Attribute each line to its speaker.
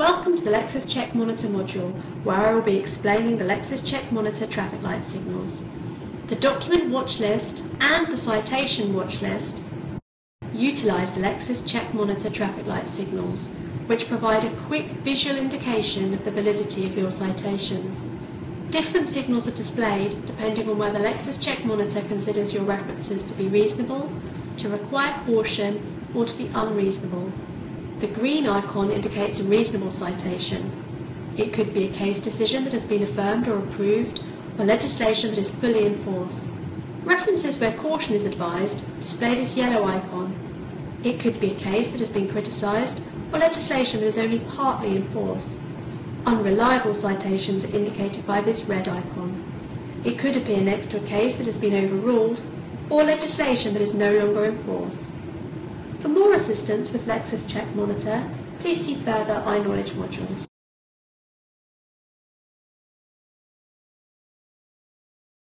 Speaker 1: Welcome to the LexisCheck Monitor module, where I will be explaining the LexisCheck Monitor traffic light signals. The document watch list and the citation watch list utilize the LexisCheck Monitor traffic light signals, which provide a quick visual indication of the validity of your citations. Different signals are displayed depending on whether LexisCheck Monitor considers your references to be reasonable, to require caution, or to be unreasonable. The green icon indicates a reasonable citation. It could be a case decision that has been affirmed or approved, or legislation that is fully in force. References where caution is advised display this yellow icon. It could be a case that has been criticised, or legislation that is only partly in force. Unreliable citations are indicated by this red icon. It could appear next to a case that has been overruled, or legislation that is no longer in force. Assistance with LexisCheck Monitor, please see further iKnowledge modules.